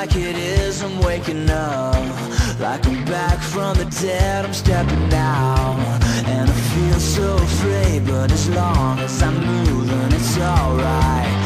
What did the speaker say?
like it is, I'm waking up. Like I'm back from the dead, I'm stepping out. And I feel so free, but as long as I'm moving, it's alright.